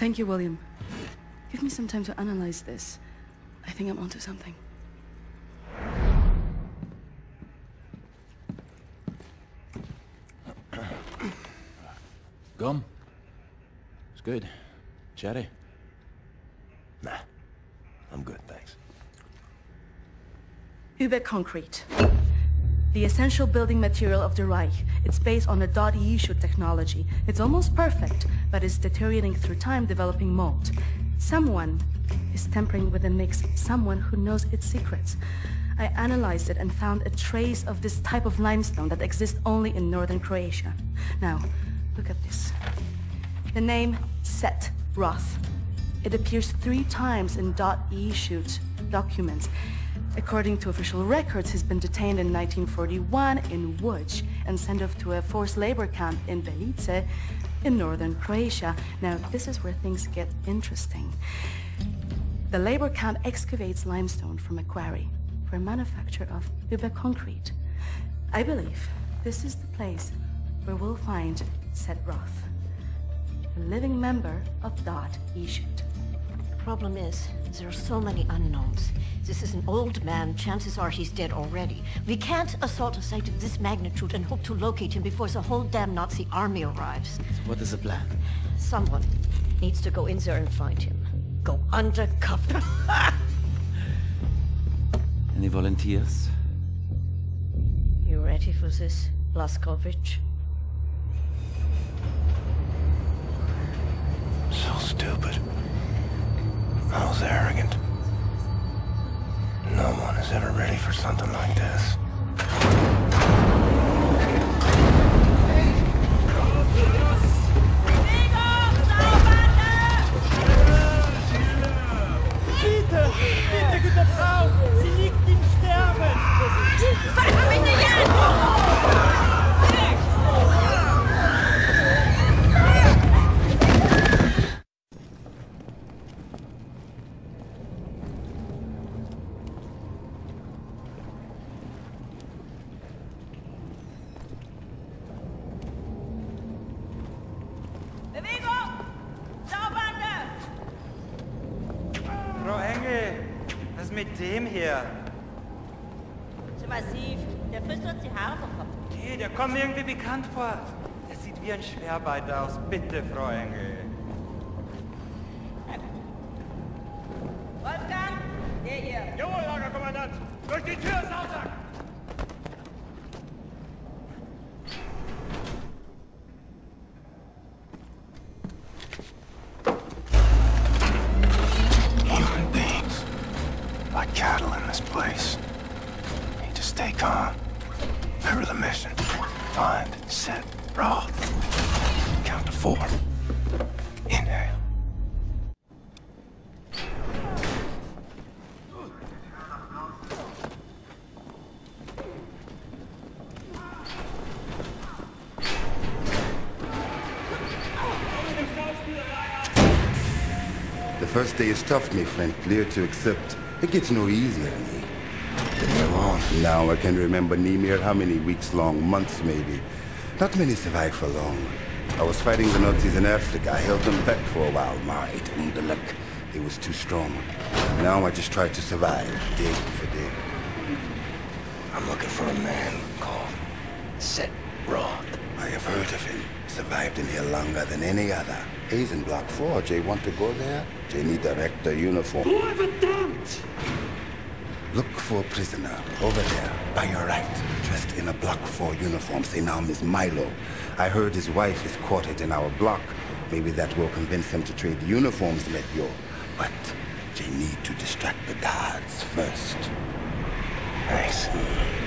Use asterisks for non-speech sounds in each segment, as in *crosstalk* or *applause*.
Thank you, William. Give me some time to analyze this. I think I'm onto something. Gum? It's good. Chatty? Nah. I'm good, thanks. Uber concrete. The essential building material of the Reich. It's based on a .E shoot technology. It's almost perfect, but it's deteriorating through time, developing mold. Someone is tampering with the mix, someone who knows its secrets. I analyzed it and found a trace of this type of limestone that exists only in northern Croatia. Now, look at this. The name Set Roth. It appears three times in dot .E shoot documents. According to official records, he's been detained in 1941 in Łódź and sent off to a forced labor camp in Belica in northern Croatia. Now, this is where things get interesting. The labor camp excavates limestone from a quarry for a manufacture of Uber concrete. I believe this is the place where we'll find Set Roth, a living member of Da'at Yichud. Problem is, there are so many unknowns. This is an old man. Chances are he's dead already. We can't assault a site of this magnitude and hope to locate him before the whole damn Nazi army arrives. So what is the plan? Someone needs to go in there and find him. Go undercover. *laughs* Any volunteers? you ready for this, Blazkowicz? So stupid. I was arrogant. No one is ever ready for something like this. Massiv. Der frisst uns die Haare vom Kopf. Nee, der kommt mir irgendwie bekannt vor. Der sieht wie ein Schwerbeiter aus. Bitte, Frau Engel. Wolfgang, der hier. Jawohl, Lagerkommandant. Durch die Tür, The first day is tough, my friend. Clear to accept. It gets no easier, me. Now I can remember Nimir how many weeks long, months maybe. Not many survive for long. I was fighting the Nazis in Africa. I held them back for a while. My Undelek. They was too strong. Now I just try to survive, day for day. I'm looking for a man called Set Roth. I have heard of him. Survived in here longer than any other. He's in Block 4. Jay want to go there? Jay need director uniform. Whoever dumped! Look for a prisoner over there, by your right, dressed in a Block 4 uniform. Say now, Miss Milo. I heard his wife is quartered in our block. Maybe that will convince him to trade uniforms, go. But they need to distract the guards first. I Invent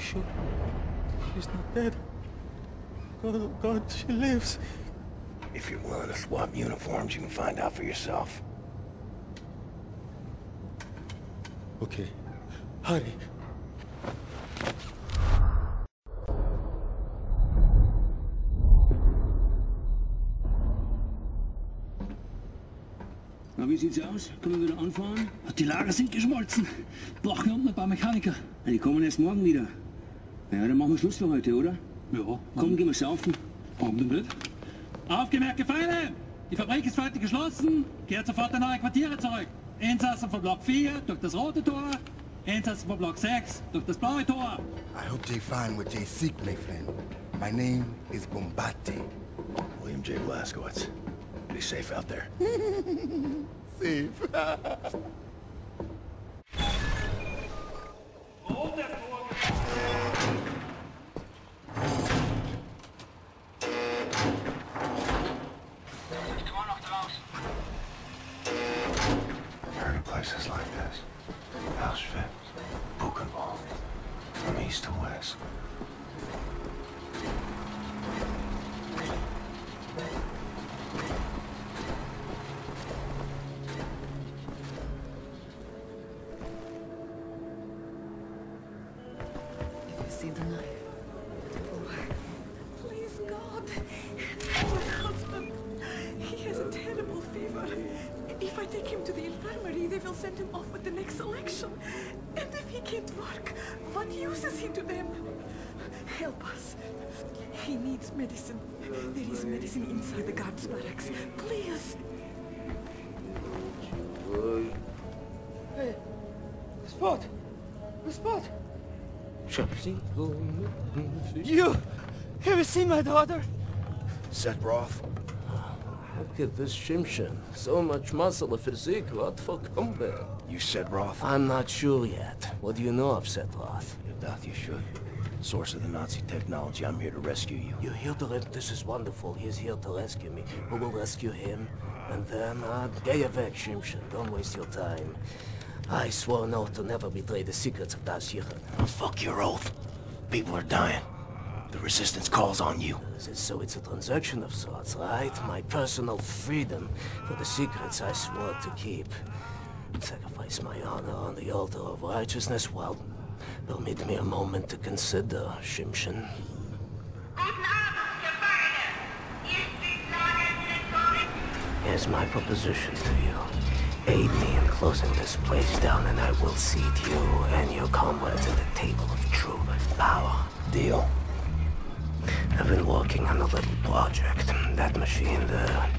sure? She's not dead. God, oh God, she lives. If you're willing to swap uniforms, you can find out for yourself. Okay. Hurry. Na, wie sieht's aus? Können wir wieder anfahren? Die Lager sind geschmolzen. Brauchen wir unten ein paar Mechaniker. Die kommen erst morgen wieder. Ja, dann machen wir Schluss für heute, oder? Ja. Komm, gehen wir saufen. Warum denn nicht? Aufgemerkt, Gefangene! Die Fabrik ist heute geschlossen. Kehrt sofort in eure Quartiere zurück. Insassen von Block 4 durch das rote Tor. Insassen von Block 6 durch das blaue Tor. I hope they find what they seek, my friend. My name is Bombate. William J. Blaskowitz. Be safe out there. *laughs* Safe. *laughs* Help us. He needs medicine. There is medicine inside the guards' barracks. Please. Hey, Spot! Spot! You! Have you seen my daughter? Set Roth. Look at this Shimshon. So much muscle, a physique. What for combat? You said Roth? I'm not sure yet. What do you know of Set Roth? You doubt you should. Source of the Nazi technology. I'm here to rescue you. You're here to res- This is wonderful. He's here to rescue me. We will rescue him? And then, uh, weg, Shimshon. Don't waste your time. I swore an oath to never betray the secrets of Da'at Yichud. Fuck your oath. People are dying. The resistance calls on you. So it's a transaction of sorts, right? My personal freedom for the secrets I swore to keep. Sacrifice my honor on the altar of righteousness? Well, permit me a moment to consider, Shimshon. Here's my proposition to you. Aid me in closing this place down and I will seat you and your comrades at the table of true power. Deal. I've been working on a little project. That machine there,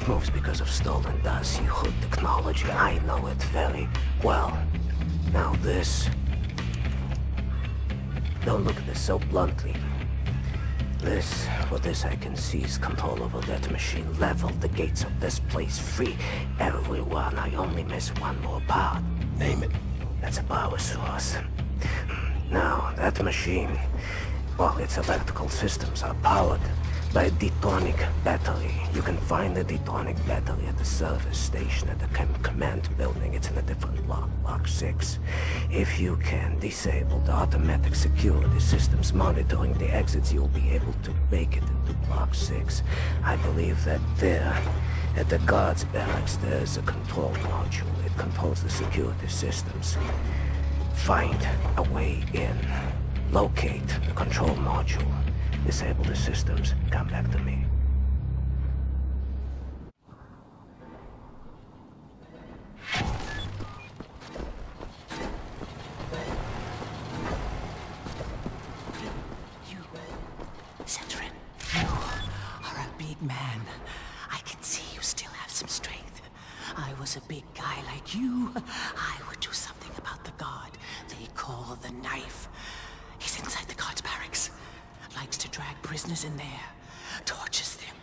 it moves because of stolen Da'at Yichud technology. I know it very well. Now this... Don't look at this so bluntly. This, for this I can seize control over that machine, level the gates of this place, free everyone. I only miss one more part. Name it. That's a power source. Now, that machine, well, its electrical systems are powered by a detonic battery. You can find the detonic battery at the service station at the com command building. It's in a different block, block 6. If you can disable the automatic security systems monitoring the exits, you'll be able to make it into block 6. I believe that there, at the guards barracks, there's a control module. It controls the security systems. Find a way in. Locate the control module. Disable the systems. Come back to me. You, Setrin, you are a big man. I can see you still have some strength. I was a big guy like you. I would do something about the god they call the knife. He's inside the guard's barracks. Likes to drag prisoners in there. Tortures them.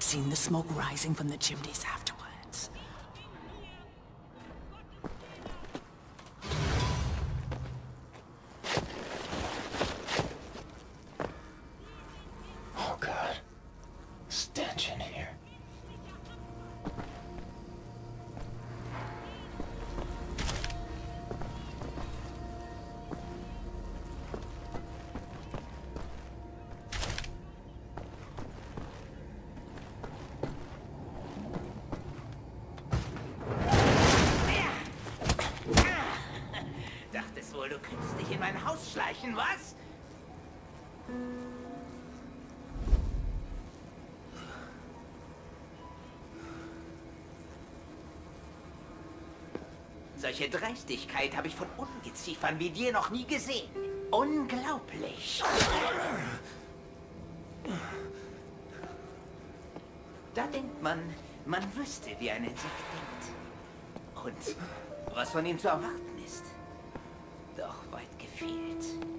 Seen the smoke rising from the chimneys afterwards. Solche Dreistigkeit habe ich von Ungeziefern wie dir noch nie gesehen. Unglaublich. Da denkt man, man wüsste, wie ein Insekt denkt. Und was von ihm zu erwarten ist. Doch weit gefehlt.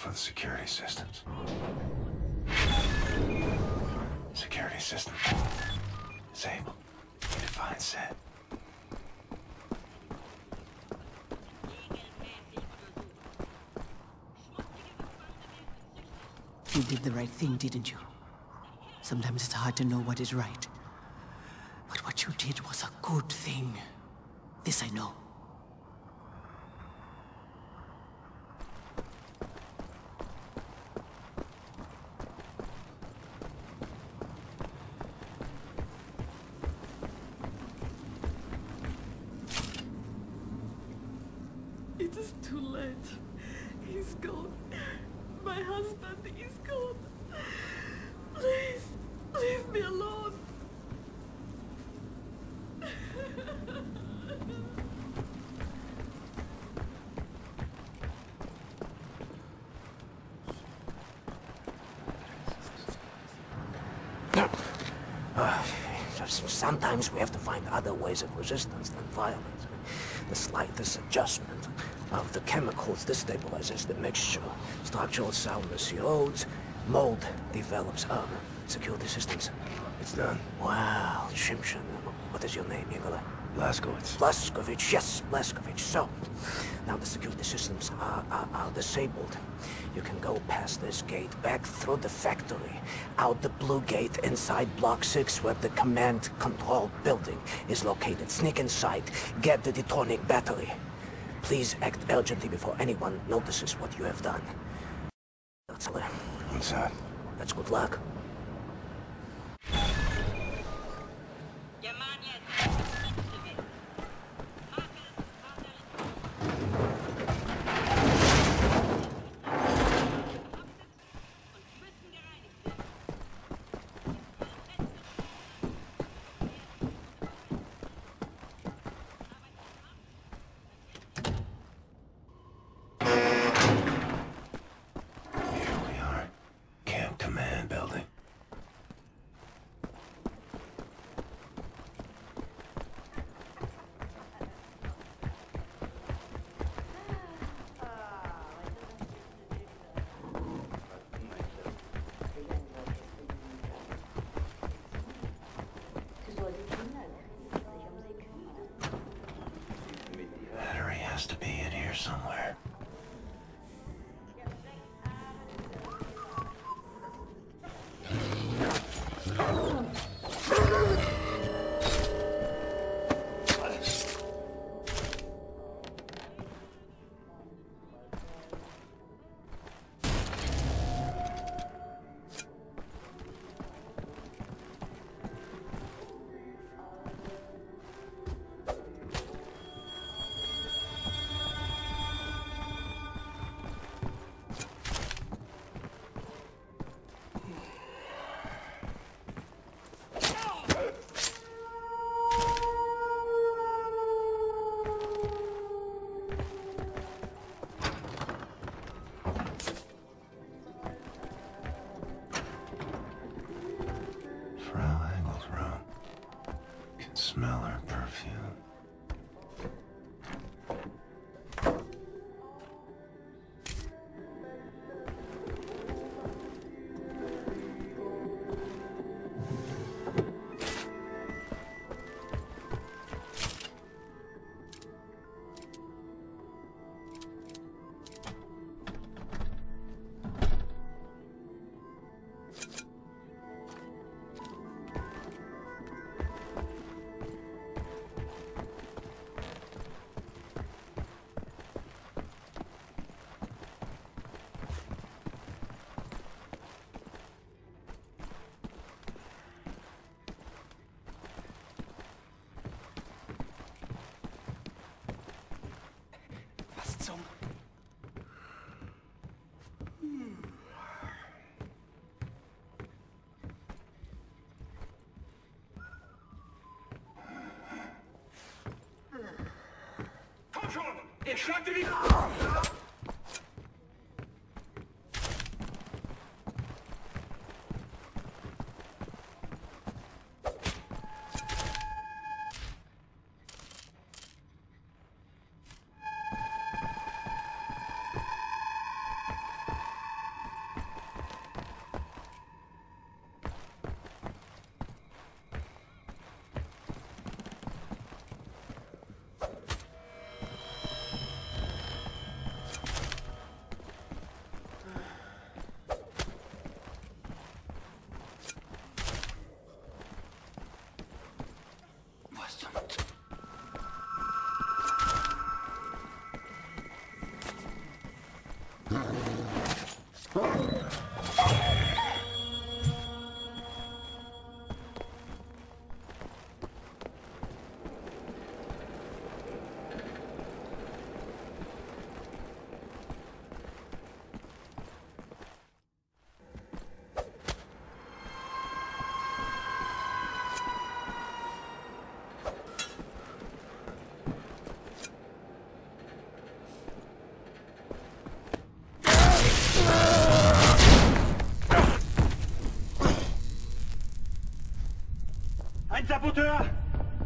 For the security systems. Security system. To find set. You did the right thing, didn't you? Sometimes it's hard to know what is right. But what you did was a good thing. This I know. It is too late. He's gone. My husband is gone. Please, leave me alone. Uh, *sighs* sometimes we have to find other ways of resistance than violence. The slightest adjustment of the chemicals destabilizes the mixture. Structural soundness erodes, mold develops. Um, security systems. It's done. Wow, Shimshon. What is your name, Igor? Blazkowicz. Blazkowicz, yes, Blazkowicz. So, now the security systems are, are, are disabled. You can go past this gate, back through the factory, out the blue gate inside Block 6 where the command control building is located. Sneak inside, get the detonic battery. Please act urgently before anyone notices what you have done. That's all. What's that? That's good luck. Пеши!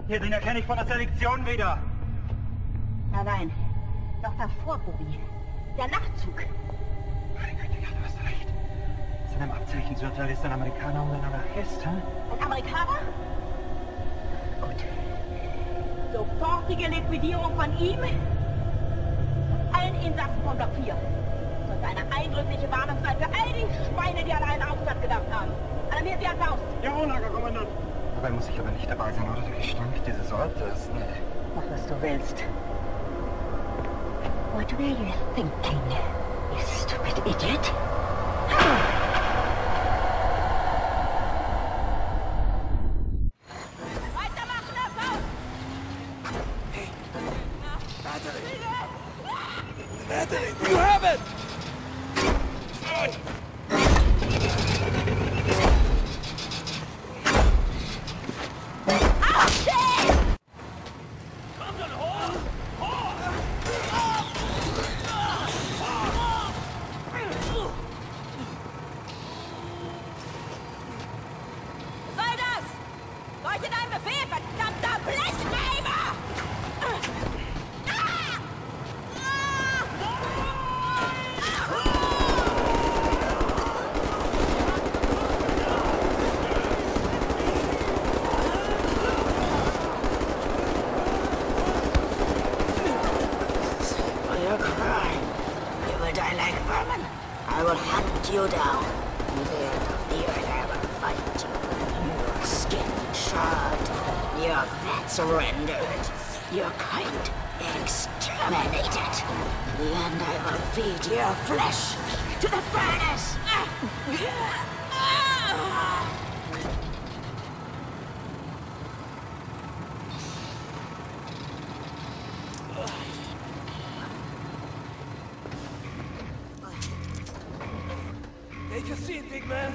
Hier, den erkenne ich von der Selektion wieder. Nein, nein. Doch davor, Bobby. Der Nachtzug. Meine Güte, ja, du hast recht. In einem Abzeichensgürtel ist ein Amerikaner und ein Anarchist, hä? Ein Amerikaner? Gut. Sofortige Liquidierung von ihm und allen Insassen von Block 4. Und eine eindrückliche Warnung sein für all die Schweine, die an einen Aufstand gedacht haben. Alarmiert sie als aus. Ja, Lagerkommandant. Dabei muss ich aber nicht dabei sein, oder? Der Gestank dieses Ortes. Nee. Mach, was du willst. What were you thinking, you stupid idiot? Take a seat, big man.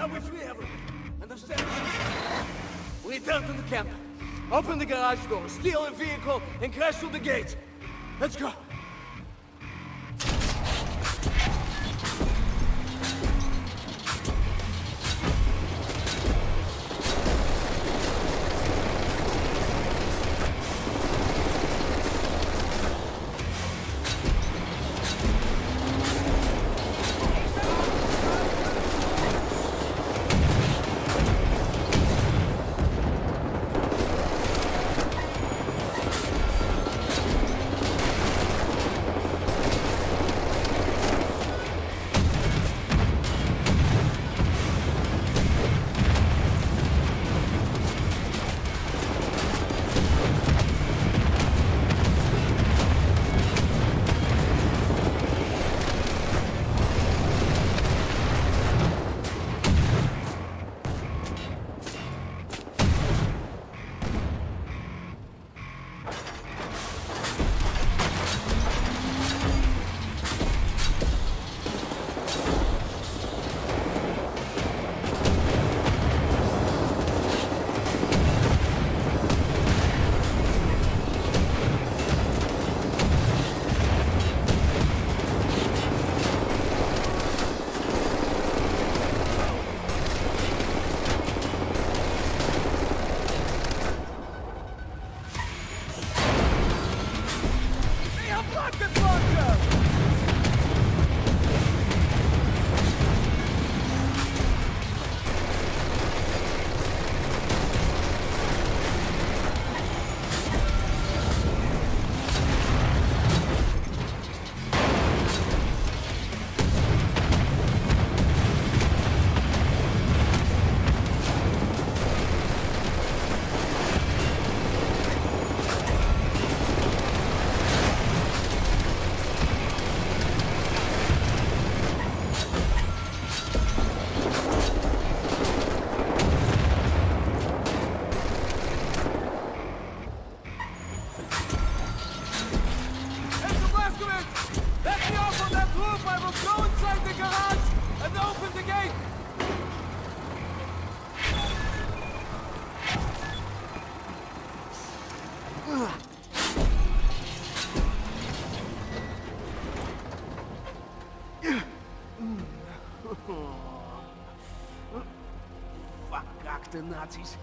Now we're free, everyone. Understand? We return to the camp. Open the garage door, steal a vehicle, and crash through the gate. Let's go. Nazis.